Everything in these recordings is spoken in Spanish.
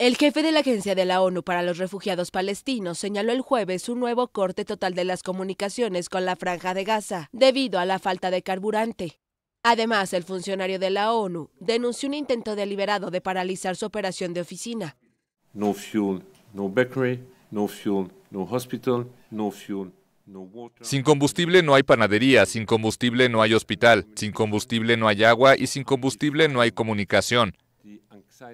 El jefe de la Agencia de la ONU para los Refugiados Palestinos señaló el jueves un nuevo corte total de las comunicaciones con la franja de Gaza, debido a la falta de carburante. Además, el funcionario de la ONU denunció un intento deliberado de paralizar su operación de oficina. No fuel, no bakery, no fuel, no hospital, no fuel. Sin combustible no hay panadería, sin combustible no hay hospital, sin combustible no hay agua y sin combustible no hay comunicación.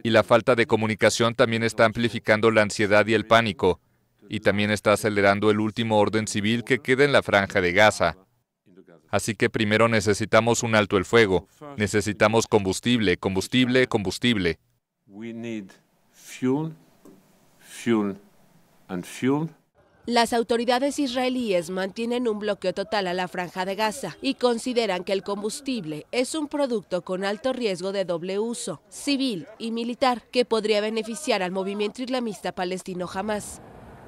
Y la falta de comunicación también está amplificando la ansiedad y el pánico, y también está acelerando el último orden civil que queda en la franja de Gaza. Así que primero necesitamos un alto el fuego, necesitamos combustible, combustible, combustible. Las autoridades israelíes mantienen un bloqueo total a la franja de Gaza y consideran que el combustible es un producto con alto riesgo de doble uso, civil y militar, que podría beneficiar al movimiento islamista palestino Hamas.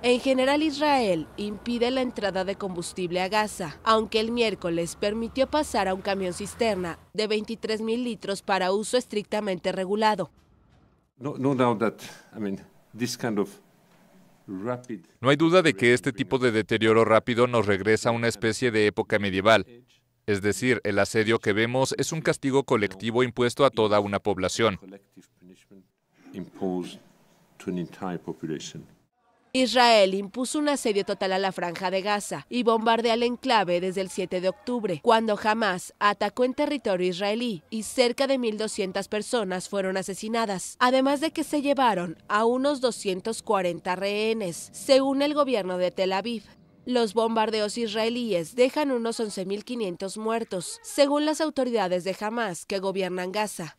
En general, Israel impide la entrada de combustible a Gaza, aunque el miércoles permitió pasar a un camión cisterna de 23 mil litros para uso estrictamente regulado. No, no doubt that, I mean, this kind of no hay duda de que este tipo de deterioro rápido nos regresa a una especie de época medieval. Es decir, el asedio que vemos es un castigo colectivo impuesto a toda una población. Israel impuso un asedio total a la franja de Gaza y bombardea el enclave desde el 7 de octubre, cuando Hamas atacó en territorio israelí y cerca de 1.200 personas fueron asesinadas, además de que se llevaron a unos 240 rehenes, según el gobierno de Tel Aviv. Los bombardeos israelíes dejan unos 11.500 muertos, según las autoridades de Hamas que gobiernan Gaza.